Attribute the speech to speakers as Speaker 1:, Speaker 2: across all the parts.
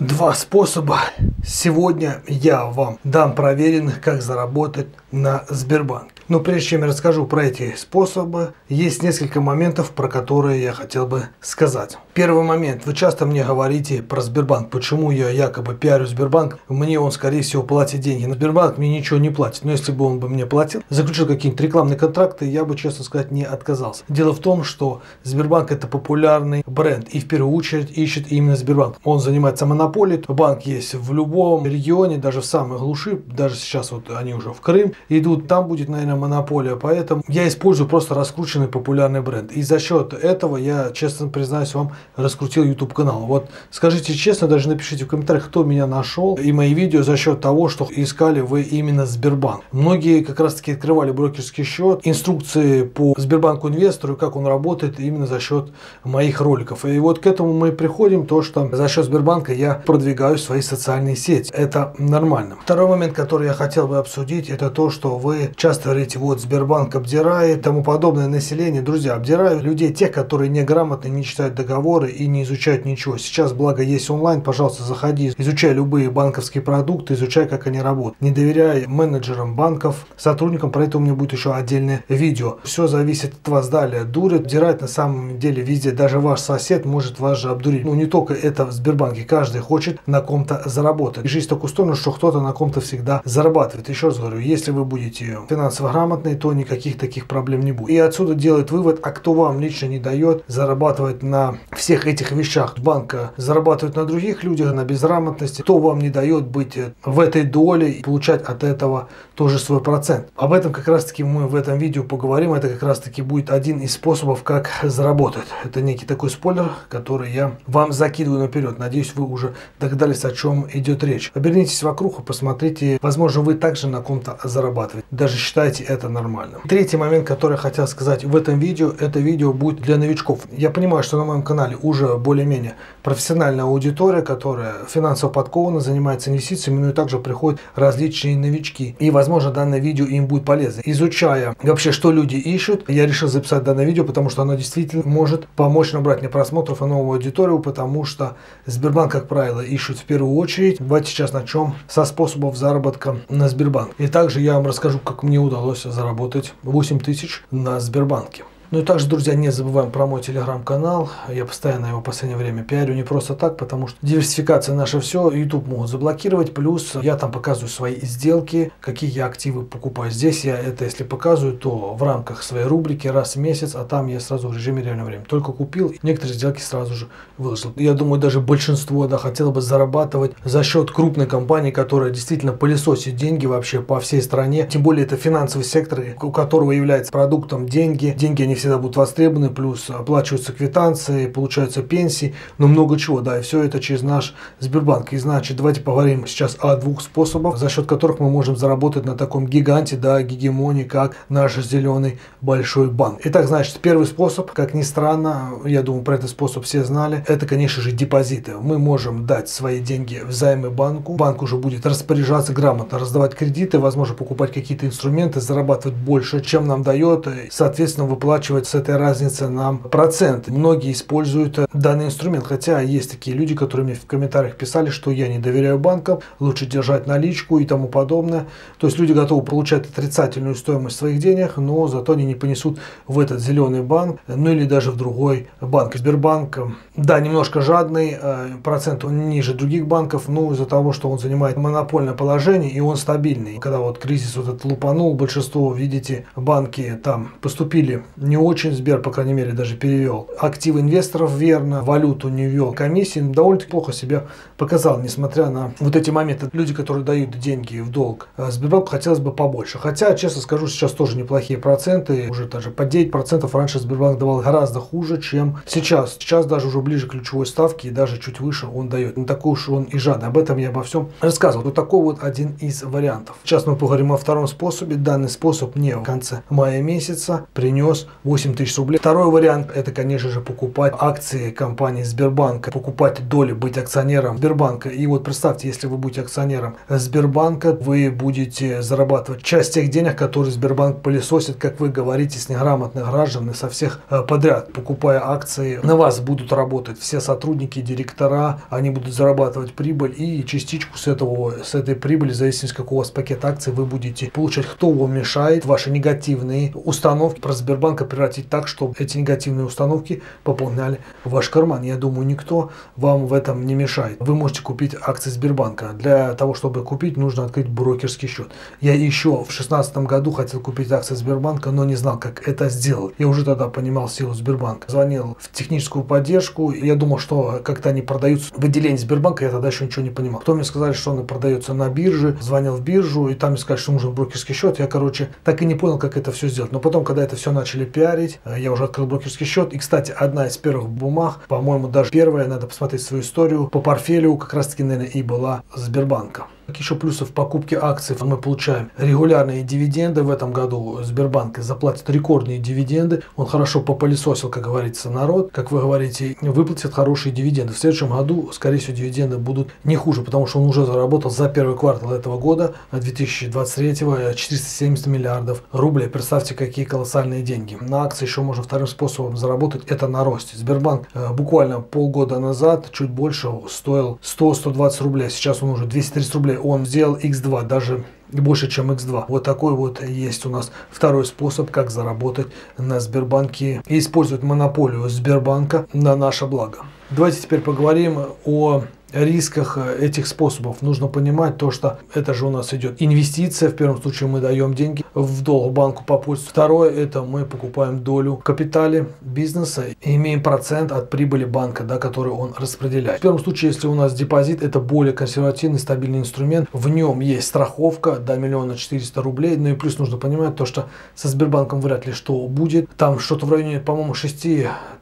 Speaker 1: Два способа. Сегодня я вам дам проверенных, как заработать на Сбербанк. Но прежде чем я расскажу про эти способы, есть несколько моментов, про которые я хотел бы сказать. Первый момент. Вы часто мне говорите про Сбербанк. Почему я якобы пиарю Сбербанк? Мне он, скорее всего, платит деньги. Но Сбербанк мне ничего не платит. Но если бы он бы мне платил, заключил какие-нибудь рекламные контракты, я бы, честно сказать, не отказался. Дело в том, что Сбербанк это популярный бренд. И в первую очередь ищет именно Сбербанк. Он занимается монополией. Банк есть в любом регионе, даже в самой глуши. Даже сейчас вот они уже в Крым идут. Там будет, наверное, монополия, поэтому я использую просто раскрученный популярный бренд. И за счет этого я, честно признаюсь вам, раскрутил YouTube канал. Вот скажите честно, даже напишите в комментариях, кто меня нашел и мои видео за счет того, что искали вы именно Сбербанк. Многие как раз таки открывали брокерский счет, инструкции по Сбербанку инвестору, как он работает именно за счет моих роликов. И вот к этому мы приходим, то что за счет Сбербанка я продвигаю свои социальные сети. Это нормально. Второй момент, который я хотел бы обсудить, это то, что вы часто говорите, вот Сбербанк обдирает, тому подобное население. Друзья, обдирают людей, тех, которые неграмотно не читают договоры и не изучают ничего. Сейчас, благо, есть онлайн, пожалуйста, заходи, изучай любые банковские продукты, изучай, как они работают. Не доверяй менеджерам банков, сотрудникам, про это у меня будет еще отдельное видео. Все зависит от вас далее. Дурят, обдирать на самом деле везде. Даже ваш сосед может вас же обдурить. Ну, не только это в Сбербанке. Каждый хочет на ком-то заработать. И жизнь такую сторону, что кто-то на ком-то всегда зарабатывает. Еще раз говорю, если вы будете финансово грамотный, то никаких таких проблем не будет. И отсюда делает вывод, а кто вам лично не дает зарабатывать на всех этих вещах. Банка зарабатывает на других людях, на безграмотности. Кто вам не дает быть в этой доле и получать от этого тоже свой процент. Об этом как раз таки мы в этом видео поговорим. Это как раз таки будет один из способов, как заработать. Это некий такой спойлер, который я вам закидываю наперед. Надеюсь, вы уже догадались, о чем идет речь. Обернитесь вокруг и посмотрите. Возможно, вы также на ком-то зарабатываете. Даже считайте это нормально. Третий момент, который я хотел сказать в этом видео, это видео будет для новичков. Я понимаю, что на моем канале уже более-менее профессиональная аудитория, которая финансово подкована, занимается инвестициями, но и также приходят различные новички. И, возможно, данное видео им будет полезно. Изучая вообще, что люди ищут, я решил записать данное видео, потому что оно действительно может помочь набрать мне просмотров и новую аудиторию, потому что Сбербанк, как правило, ищут в первую очередь. Давайте сейчас начнем со способов заработка на Сбербанк. И также я вам расскажу, как мне удалось заработать 8 тысяч на Сбербанке. Ну и также, друзья, не забываем про мой телеграм-канал. Я постоянно его в последнее время пиарю не просто так, потому что диверсификация наше все. YouTube могут заблокировать. Плюс я там показываю свои сделки, какие я активы покупаю. Здесь я это, если показываю, то в рамках своей рубрики раз в месяц, а там я сразу в режиме реального времени. Только купил, некоторые сделки сразу же выложил. Я думаю, даже большинство да, хотело бы зарабатывать за счет крупной компании, которая действительно пылесосит деньги вообще по всей стране. Тем более это финансовый сектор, у которого является продуктом деньги. Деньги они всегда будут востребованы, плюс оплачиваются квитанции, получаются пенсии, но много чего, да, и все это через наш Сбербанк. И значит, давайте поговорим сейчас о двух способах, за счет которых мы можем заработать на таком гиганте, да, гегемонии, как наш зеленый большой банк. Итак, значит, первый способ, как ни странно, я думаю, про этот способ все знали, это, конечно же, депозиты. Мы можем дать свои деньги взаймы банку, банк уже будет распоряжаться грамотно, раздавать кредиты, возможно, покупать какие-то инструменты, зарабатывать больше, чем нам дает, и, соответственно, выплачивать выплачивать с этой разницы нам процент. Многие используют э, данный инструмент, хотя есть такие люди, которые мне в комментариях писали, что я не доверяю банкам, лучше держать наличку и тому подобное. То есть люди готовы получать отрицательную стоимость своих денег, но зато они не понесут в этот зеленый банк, ну или даже в другой банк. Сбербанк, э, да, немножко жадный, э, процент он ниже других банков, но из-за того, что он занимает монопольное положение и он стабильный. Когда вот кризис вот этот лупанул, большинство, видите, банки там поступили не не очень Сбер, по крайней мере, даже перевел. Активы инвесторов верно, валюту не ввел. Комиссии довольно-таки плохо себя показал, несмотря на вот эти моменты. Люди, которые дают деньги в долг, а Сбербанку хотелось бы побольше. Хотя, честно скажу, сейчас тоже неплохие проценты. Уже даже по 9% раньше Сбербанк давал гораздо хуже, чем сейчас. Сейчас даже уже ближе к ключевой ставке и даже чуть выше он дает. Не такой уж он и жадный. Об этом я обо всем рассказывал. Вот такой вот один из вариантов. Сейчас мы поговорим о втором способе. Данный способ мне в конце мая месяца принес 8 тысяч рублей. Второй вариант это, конечно же, покупать акции компании Сбербанка, покупать доли, быть акционером Сбербанка. И вот представьте, если вы будете акционером Сбербанка, вы будете зарабатывать часть тех денег, которые Сбербанк пылесосит, как вы говорите, с неграмотных граждан и со всех э, подряд, покупая акции. На вас будут работать все сотрудники, директора, они будут зарабатывать прибыль и частичку с, этого, с этой прибыли, в зависимости, какого у вас пакет акций, вы будете получать. Кто вам мешает ваши негативные установки про Сбербанка превратить так, чтобы эти негативные установки пополняли ваш карман. Я думаю, никто вам в этом не мешает. Вы можете купить акции Сбербанка. Для того, чтобы купить, нужно открыть брокерский счет. Я еще в 2016 году хотел купить акции Сбербанка, но не знал, как это сделать. Я уже тогда понимал силу Сбербанка. Звонил в техническую поддержку. Я думал, что как-то они продаются в Сбербанка. Я тогда еще ничего не понимал. Кто мне сказали, что он продается на бирже. Звонил в биржу, и там мне сказали, что нужен брокерский счет. Я, короче, так и не понял, как это все сделать. Но потом, когда это все начали пиарить, э, я уже открыл брокерский счет. И, кстати, одна из первых бумаг, по-моему, даже первая, надо посмотреть свою историю, по портфелю как раз-таки, наверное, и была Сбербанка. Еще плюсов в покупке акций мы получаем регулярные дивиденды. В этом году Сбербанк заплатит рекордные дивиденды. Он хорошо попылесосил, как говорится, народ. Как вы говорите, выплатит хорошие дивиденды. В следующем году, скорее всего, дивиденды будут не хуже, потому что он уже заработал за первый квартал этого года, 2023, 470 миллиардов рублей. Представьте, какие колоссальные деньги. На акции еще можно вторым способом заработать, это на росте. Сбербанк э, буквально полгода назад, чуть больше, стоил 100-120 рублей. Сейчас он уже 230 рублей он сделал x2, даже больше, чем x2. Вот такой вот есть у нас второй способ, как заработать на Сбербанке и использовать монополию Сбербанка на наше благо. Давайте теперь поговорим о рисках э, этих способов. Нужно понимать то, что это же у нас идет инвестиция. В первом случае мы даем деньги в долг банку по пользу. Второе, это мы покупаем долю в капитале бизнеса и имеем процент от прибыли банка, да, который он распределяет. В первом случае, если у нас депозит, это более консервативный, стабильный инструмент. В нем есть страховка до миллиона четыреста рублей. Ну и плюс нужно понимать то, что со Сбербанком вряд ли что будет. Там что-то в районе, по-моему, 6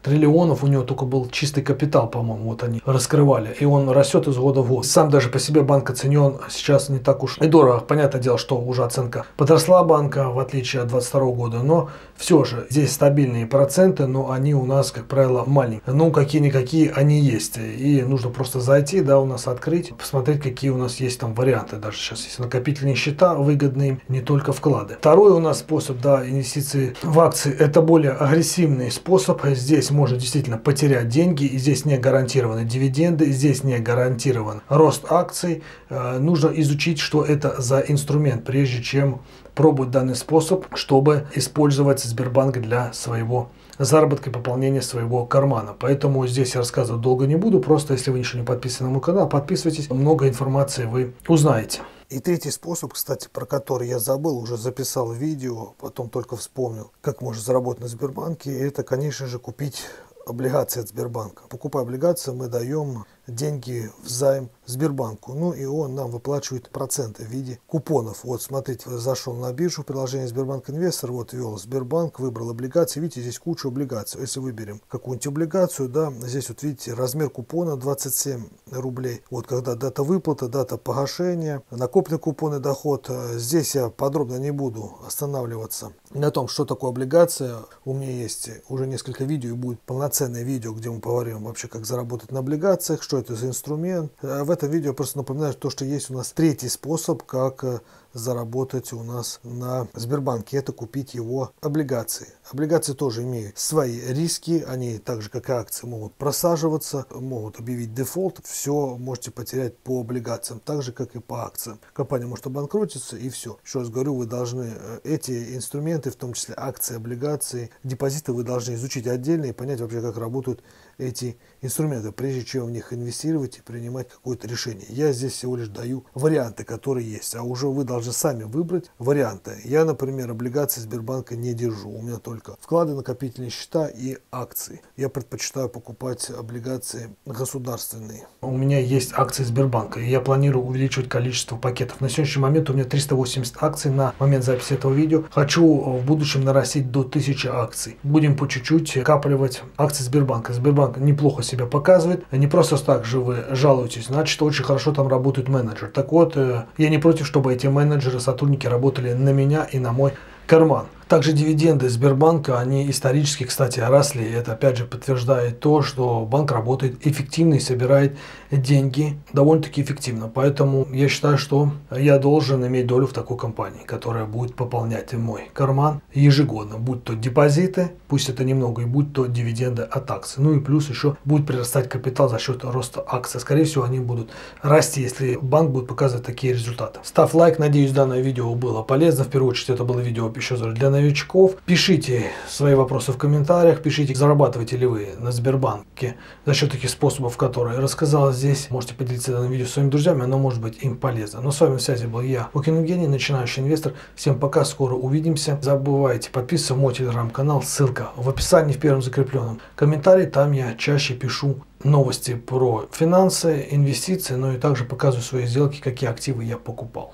Speaker 1: триллионов у него только был чистый капитал, по-моему, вот они раскрывали. И он растет из года в год. Сам даже по себе банк оценен сейчас не так уж и дорого. Понятное дело, что уже оценка подросла банка, в отличие от 22 года, но все же здесь стабильные проценты, но они у нас, как правило, маленькие. Ну, какие-никакие они есть. И нужно просто зайти, да, у нас открыть, посмотреть, какие у нас есть там варианты. Даже сейчас есть накопительные счета выгодные, не только вклады. Второй у нас способ, да, инвестиции в акции, это более агрессивный способ. Здесь можно действительно потерять деньги, и здесь не гарантированы дивиденды, здесь не гарантирован рост акций. Э, нужно изучить, что это за инструмент, прежде чем пробовать данный способ, чтобы использовать Сбербанк для своего заработка и пополнения своего кармана. Поэтому здесь я рассказывать долго не буду, просто если вы еще не подписаны на мой канал, подписывайтесь, много информации вы узнаете. И третий способ, кстати, про который я забыл, уже записал видео, потом только вспомнил, как можно заработать на Сбербанке, это, конечно же, купить облигации от Сбербанка. Покупая облигации, мы даем деньги в займ Сбербанку. Ну и он нам выплачивает проценты в виде купонов. Вот смотрите, зашел на биржу, приложение Сбербанк Инвестор, вот ввел Сбербанк, выбрал облигации. Видите, здесь куча облигаций. Если выберем какую-нибудь облигацию, да, здесь вот видите, размер купона 27 рублей. Вот когда дата выплаты, дата погашения, накопленный купонный доход. Здесь я подробно не буду останавливаться на том, что такое облигация. У меня есть уже несколько видео и будет полноценное видео, где мы поговорим вообще, как заработать на облигациях, что это за инструмент. В этом видео просто напоминаю то, что есть у нас третий способ, как э, заработать у нас на Сбербанке. Это купить его облигации. Облигации тоже имеют свои риски. Они так же, как и акции, могут просаживаться, могут объявить дефолт. Все можете потерять по облигациям, так же, как и по акциям. Компания может обанкротиться и все. Еще раз говорю, вы должны э, эти инструменты, в том числе акции, облигации, депозиты, вы должны изучить отдельно и понять вообще, как работают эти инструменты, прежде чем в них инвестировать и принимать какое-то решение. Я здесь всего лишь даю варианты, которые есть, а уже вы должны сами выбрать варианты. Я, например, облигации Сбербанка не держу, у меня только вклады, накопительные счета и акции. Я предпочитаю покупать облигации государственные. У меня есть акции Сбербанка, и я планирую увеличивать количество пакетов. На сегодняшний момент у меня 380 акций на момент записи этого видео. Хочу в будущем нарастить до 1000 акций. Будем по чуть-чуть капливать акции Сбербанка. Сбербанк Сбербанк неплохо себя показывает. Не просто так же вы жалуетесь, значит очень хорошо там работает менеджер. Так вот, э, я не против, чтобы эти менеджеры, сотрудники работали на меня и на мой карман. Также дивиденды Сбербанка, они исторически, кстати, росли. Это опять же подтверждает то, что банк работает эффективно и собирает деньги довольно-таки эффективно. Поэтому я считаю, что я должен иметь долю в такой компании, которая будет пополнять мой карман ежегодно. Будь то депозиты, пусть это немного, и будь то дивиденды от акций. Ну и плюс еще будет прирастать капитал за счет роста акций. Скорее всего, они будут расти, если банк будет показывать такие результаты. Ставь лайк, надеюсь, данное видео было полезно. В первую очередь, это было видео еще для новичков. Пишите свои вопросы в комментариях, пишите, зарабатываете ли вы на Сбербанке за счет таких способов, которые рассказал здесь. Можете поделиться данным видео с своими друзьями, оно может быть им полезно. Но с вами в связи был я, Лукин Евгений, начинающий инвестор. Всем пока, скоро увидимся. Забывайте подписываться в мой телеграм-канал, ссылка в описании в первом закрепленном комментарии. Там я чаще пишу новости про финансы, инвестиции, но и также показываю свои сделки, какие активы я покупал.